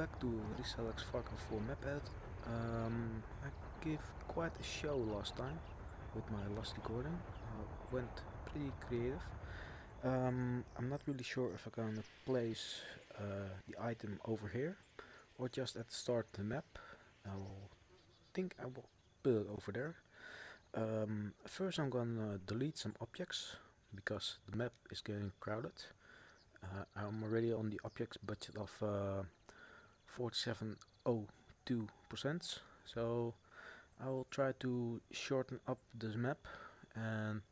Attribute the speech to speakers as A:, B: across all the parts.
A: back to Restylex Farken 4 map. Um, I gave quite a show last time with my last recording. Uh, went pretty creative. Um, I'm not really sure if I'm gonna place uh, the item over here or just at the start of the map. I think I will put it over there. Um, first I'm gonna delete some objects because the map is getting crowded. Uh, I'm already on the objects budget of uh, 4702%, so I will try to shorten up this map and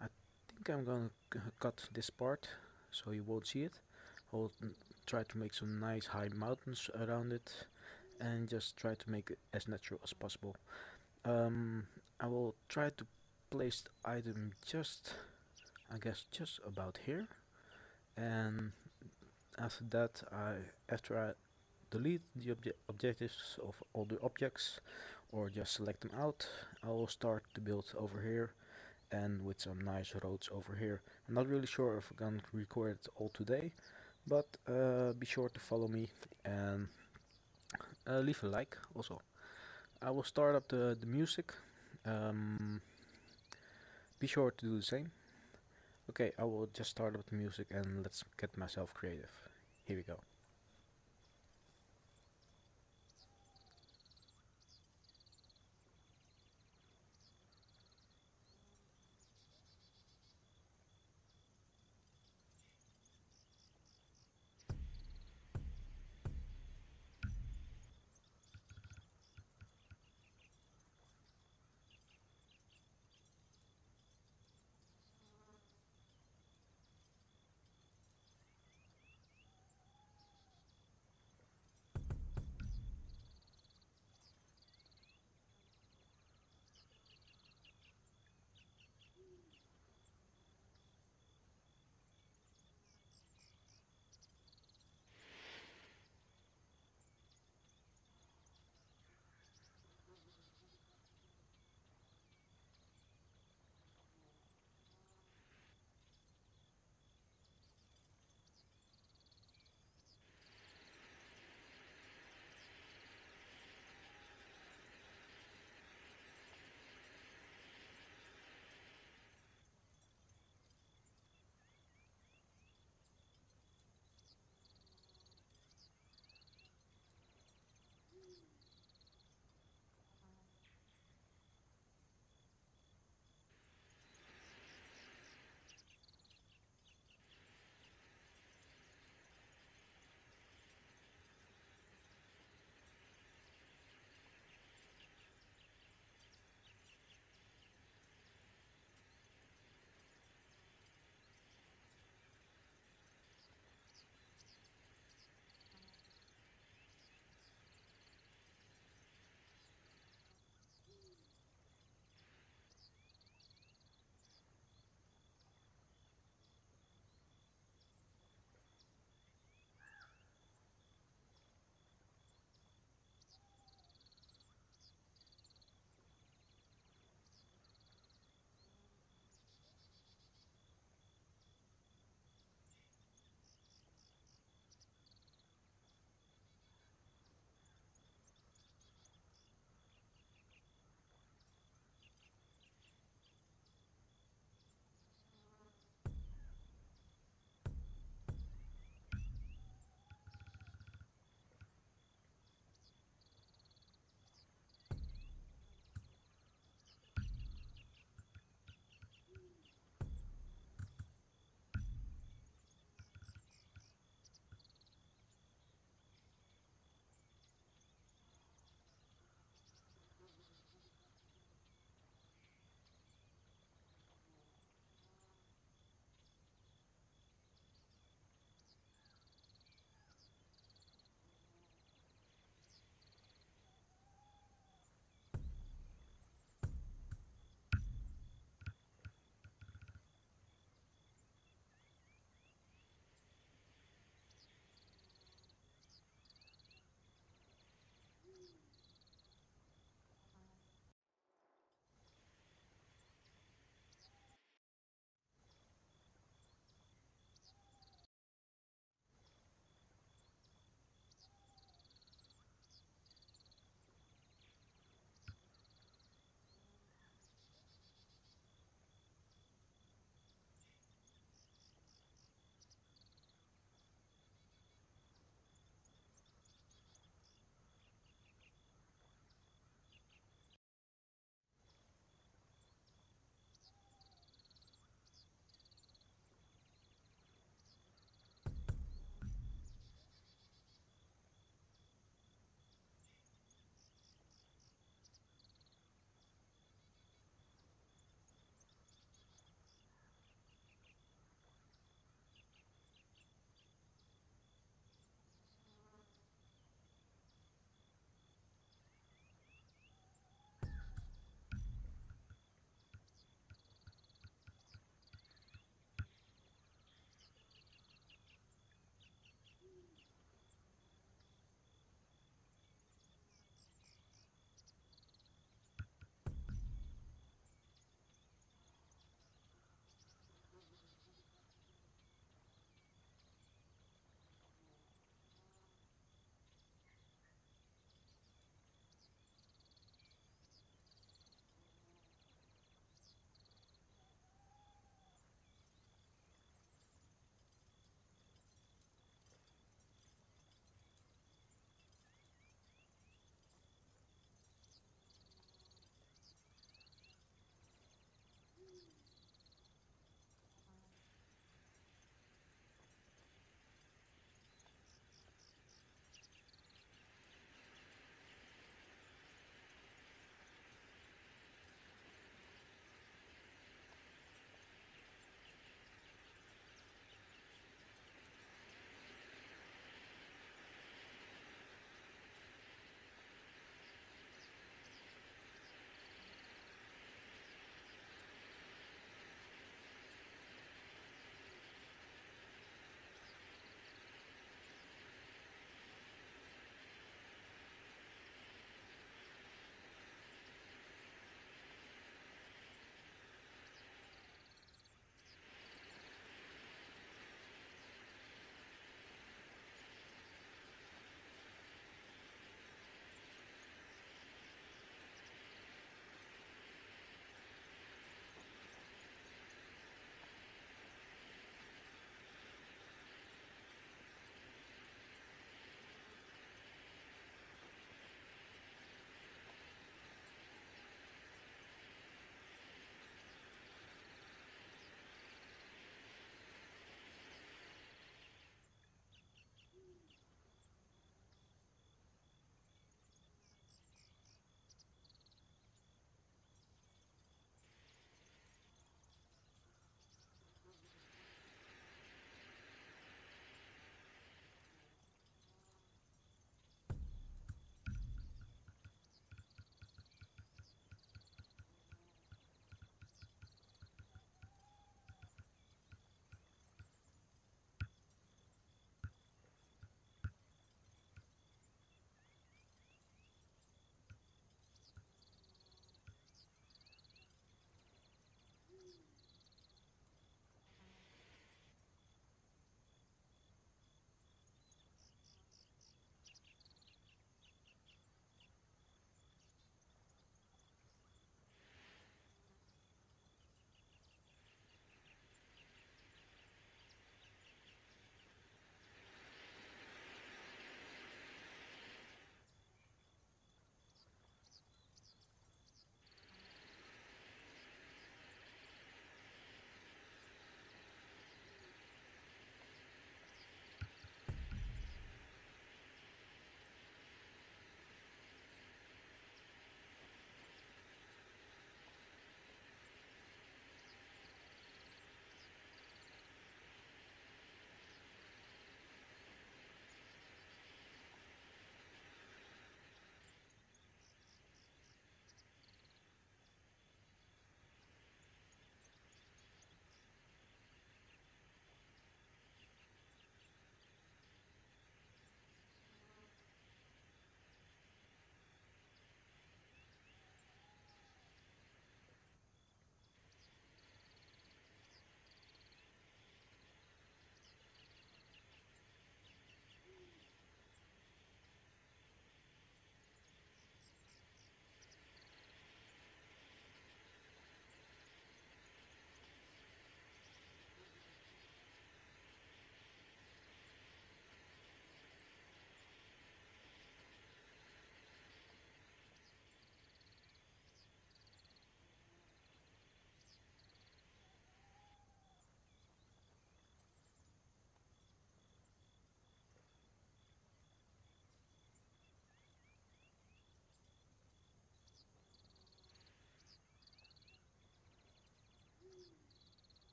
A: I think I'm gonna cut this part so you won't see it. I'll try to make some nice high mountains around it and just try to make it as natural as possible. Um, I will try to place the item just I guess just about here and after that I after I delete the obje objectives of all the objects or just select them out I will start to build over here and with some nice roads over here I'm not really sure if I'm gonna record it all today but uh, be sure to follow me and uh, leave a like also I will start up the, the music um, be sure to do the same Okay, I will just start with the music and let's get myself creative. Here we go.